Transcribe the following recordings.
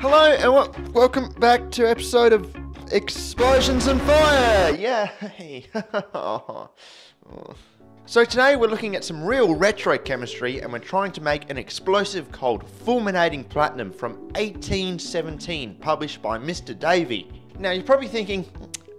Hello and wel- welcome back to episode of Explosions and Fire. Yay! so today we're looking at some real retro chemistry and we're trying to make an explosive called fulminating platinum from 1817, published by Mr. Davy. Now you're probably thinking,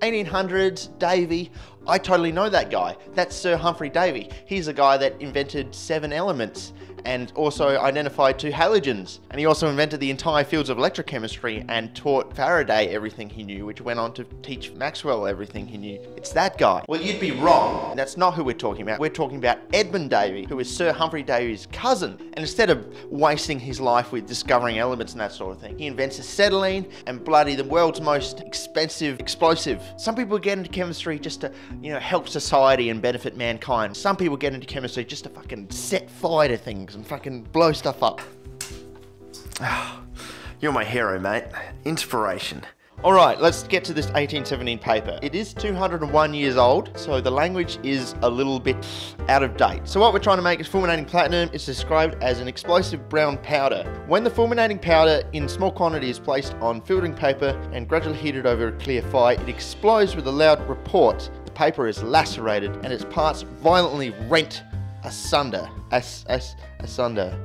1800s, Davy. I totally know that guy. That's Sir Humphry Davy. He's the guy that invented seven elements and also identified two halogens. And he also invented the entire fields of electrochemistry and taught Faraday everything he knew, which went on to teach Maxwell everything he knew. It's that guy. Well, you'd be wrong. That's not who we're talking about. We're talking about Edmund Davy, who is Sir Humphry Davy's cousin. And instead of wasting his life with discovering elements and that sort of thing, he invents acetylene and bloody the world's most expensive explosive. Some people get into chemistry just to, you know, help society and benefit mankind. Some people get into chemistry just to fucking set fire to things and fucking blow stuff up. You're my hero, mate. Inspiration. All right, let's get to this 1817 paper. It is 201 years old, so the language is a little bit out of date. So what we're trying to make is fulminating platinum. It's described as an explosive brown powder. When the fulminating powder in small quantity is placed on filtering paper and gradually heated over a clear fire, it explodes with a loud report. The paper is lacerated and its parts violently rent asunder. As, as, asunder.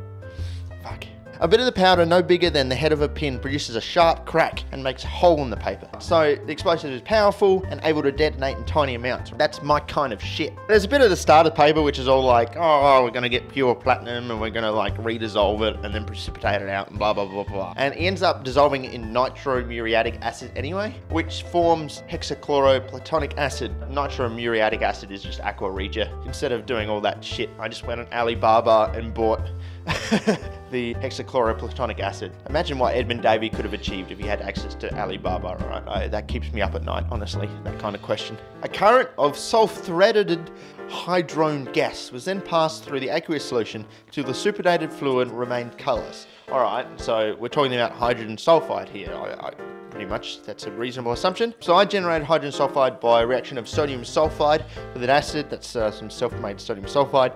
Fuck. A bit of the powder no bigger than the head of a pin produces a sharp crack and makes a hole in the paper. So the explosive is powerful and able to detonate in tiny amounts. That's my kind of shit. There's a bit of the start of paper which is all like, oh, we're gonna get pure platinum and we're gonna like redissolve it and then precipitate it out and blah blah blah blah. And it ends up dissolving in nitromuriatic acid anyway, which forms hexachloroplatinic acid. Nitromuriatic acid is just aqua regia. Instead of doing all that shit, I just went on Alibaba and bought the hexachloroplatinic acid. Imagine what Edmund Davy could have achieved if he had access to Alibaba, right? I, that keeps me up at night, honestly, that kind of question. A current of sulf-threaded hydrone gas was then passed through the aqueous solution till the supernated fluid remained colourless. All right, so we're talking about hydrogen sulfide here. I, I, pretty much that's a reasonable assumption. So I generated hydrogen sulfide by a reaction of sodium sulfide with an acid, that's uh, some self-made sodium sulfide.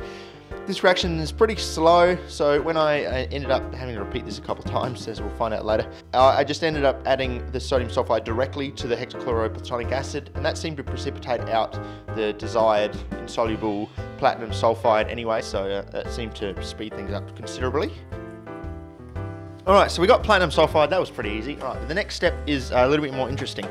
This reaction is pretty slow, so when I, I, ended up having to repeat this a couple of times, as we'll find out later, uh, I just ended up adding the sodium sulfide directly to the hexachloroplatinic acid, and that seemed to precipitate out the desired insoluble platinum sulfide anyway, so uh, that seemed to speed things up considerably. Alright, so we got platinum sulfide, that was pretty easy. Alright, the next step is a little bit more interesting.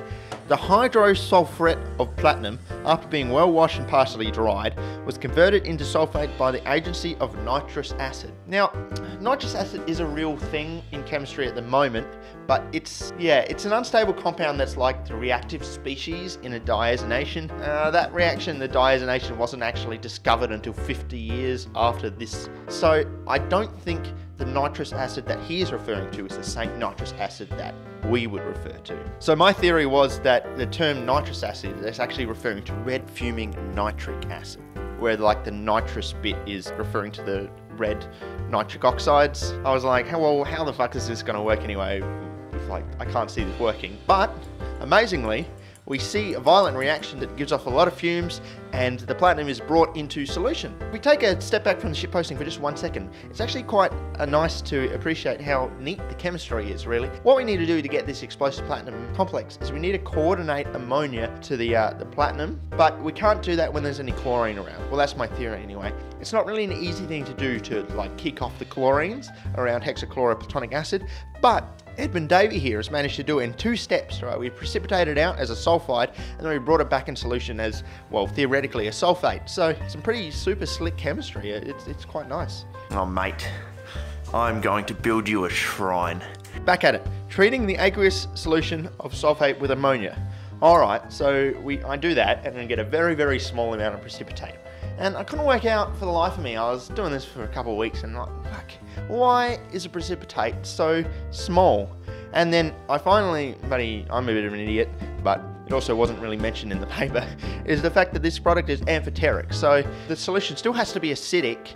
The hydrosulfuret of platinum, after being well washed and partially dried, was converted into sulfate by the agency of nitrous acid. Now, nitrous acid is a real thing in chemistry at the moment, but it's, yeah, it's an unstable compound that's like the reactive species in a diazonation. Uh, that reaction, the diazonation, wasn't actually discovered until 50 years after this. So I don't think the nitrous acid that he is referring to is the same nitrous acid that we would refer to. So my theory was that the term nitrous acid is actually referring to red fuming nitric acid, where like the nitrous bit is referring to the red nitric oxides. I was like, well, how the fuck is this going to work anyway? Like, I can't see this working. But amazingly, we see a violent reaction that gives off a lot of fumes and the platinum is brought into solution. We take a step back from the ship posting for just one second, it's actually quite uh, nice to appreciate how neat the chemistry is really. What we need to do to get this explosive platinum complex is we need to coordinate ammonia to the, uh, the platinum, but we can't do that when there's any chlorine around. Well, that's my theory anyway. It's not really an easy thing to do to like kick off the chlorines around hexachloroplatinic acid, but Edmund Davy here has managed to do it in two steps, right? We precipitated out as a sulfide and then we brought it back in solution as, well, theoretically a sulfate. So some pretty super slick chemistry. It's, it's quite nice. Oh, mate, I'm going to build you a shrine. Back at it. Treating the aqueous solution of sulfate with ammonia. All right, so we I do that and then get a very, very small amount of precipitate. And I couldn't work out for the life of me. I was doing this for a couple of weeks and like, fuck, why is a precipitate so small? And then I finally, buddy, I'm a bit of an idiot, but it also wasn't really mentioned in the paper, is the fact that this product is amphoteric. So the solution still has to be acidic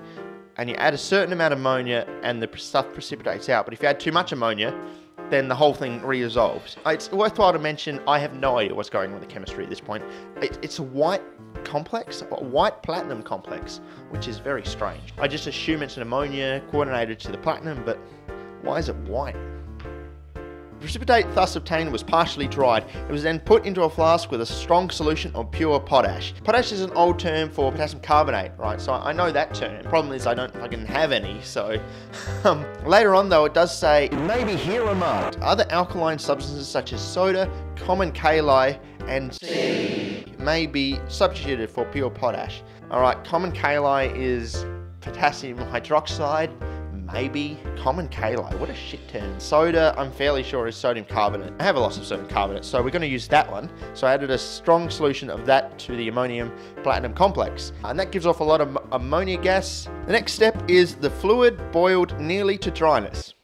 and you add a certain amount of ammonia and the stuff precipitates out. But if you add too much ammonia, then the whole thing resolves. It's worthwhile to mention, I have no idea what's going on with the chemistry at this point. It, it's a white complex, a white platinum complex, which is very strange. I just assume it's an ammonia coordinated to the platinum, but why is it white? Precipitate thus obtained was partially dried. It was then put into a flask with a strong solution of pure potash. Potash is an old term for potassium carbonate, right? So I know that term. Problem is I don't fucking have any, so... Um, later on though, it does say, maybe here among other alkaline substances such as soda, common kali, and may be substituted for pure potash. Alright, common kali is potassium hydroxide, maybe common kali. What a shit term. Soda, I'm fairly sure is sodium carbonate. I have a lot of sodium carbonate, so we're going to use that one. So I added a strong solution of that to the ammonium platinum complex, and that gives off a lot of ammonia gas. The next step is the fluid boiled nearly to dryness.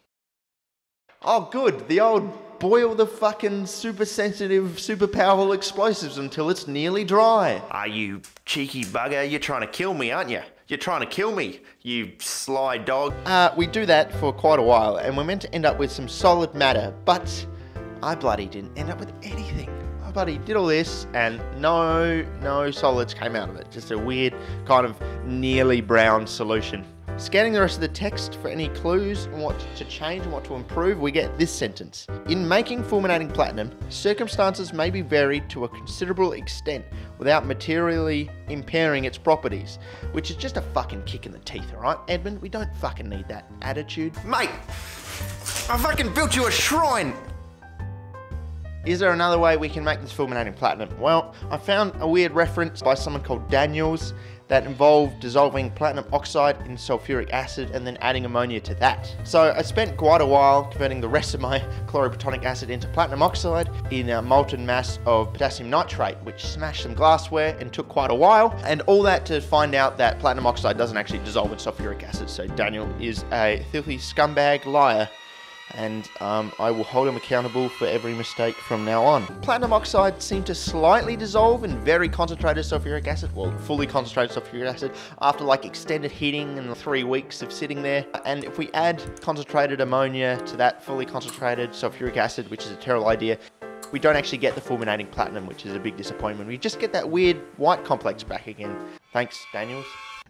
Oh, good. The old boil the fucking super sensitive, super powerful explosives until it's nearly dry. Are you cheeky bugger? You're trying to kill me, aren't you? You're trying to kill me, you sly dog. Uh, we do that for quite a while, and we're meant to end up with some solid matter, but I bloody didn't end up with anything. I bloody did all this, and no, no solids came out of it. Just a weird, kind of nearly brown solution. Scanning the rest of the text for any clues on what to change and what to improve, we get this sentence. In making fulminating platinum, circumstances may be varied to a considerable extent without materially impairing its properties, which is just a fucking kick in the teeth, alright? Edmund, we don't fucking need that attitude. Mate, I fucking built you a shrine! Is there another way we can make this fulminating platinum? Well, I found a weird reference by someone called Daniels that involved dissolving platinum oxide in sulfuric acid and then adding ammonia to that. So I spent quite a while converting the rest of my chloroplatinic acid into platinum oxide in a molten mass of potassium nitrate, which smashed some glassware and took quite a while. And all that to find out that platinum oxide doesn't actually dissolve in sulfuric acid. So Daniel is a filthy scumbag liar and um, I will hold him accountable for every mistake from now on. Platinum oxide seemed to slightly dissolve in very concentrated sulfuric acid, well, fully concentrated sulfuric acid, after like extended heating and three weeks of sitting there. And if we add concentrated ammonia to that fully concentrated sulfuric acid, which is a terrible idea, we don't actually get the fulminating platinum, which is a big disappointment. We just get that weird white complex back again. Thanks, Daniels.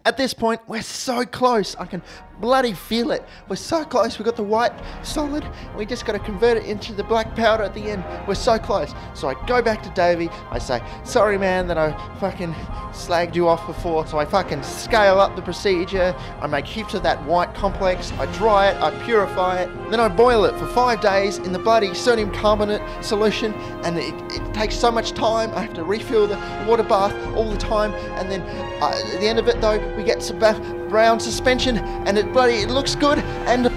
At this point, we're so close. I can bloody feel it. We're so close. We've got the white solid. We just got to convert it into the black powder at the end. We're so close. So I go back to Davy. I say, sorry, man, that I fucking slagged you off before. So I fucking scale up the procedure. I make heaps of that white complex. I dry it. I purify it. Then I boil it for five days in the bloody sodium carbonate solution. And it, it takes so much time. I have to refill the water bath all the time. And then uh, at the end of it, though, we get some brown suspension and it bloody it looks good and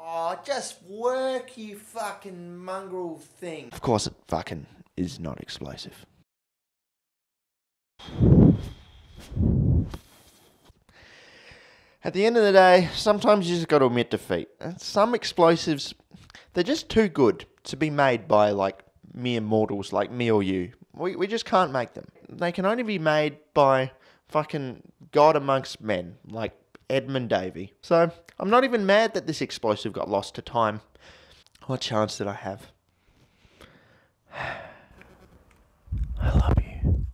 Oh, just work, you fucking mongrel thing. Of course, it fucking is not explosive. At the end of the day, sometimes you just got to admit defeat. Some explosives, they're just too good to be made by like mere mortals like me or you. We, we just can't make them. They can only be made by fucking God amongst men like Edmund Davy. So I'm not even mad that this explosive got lost to time. What chance did I have? I love you.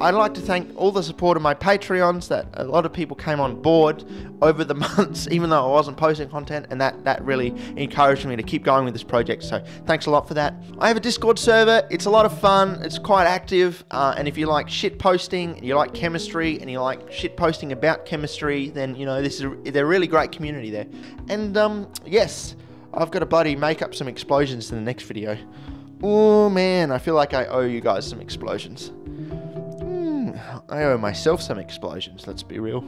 I'd like to thank all the support of my Patreons that a lot of people came on board over the months, even though I wasn't posting content, and that, that really encouraged me to keep going with this project. So thanks a lot for that. I have a Discord server. It's a lot of fun. It's quite active. Uh, and if you like shit posting, you like chemistry, and you like shit posting about chemistry, then you know this is a, they're a really great community there. And um, yes, I've got to bloody make up some explosions in the next video. Oh man, I feel like I owe you guys some explosions. I owe myself some explosions, let's be real.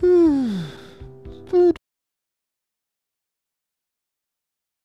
Food.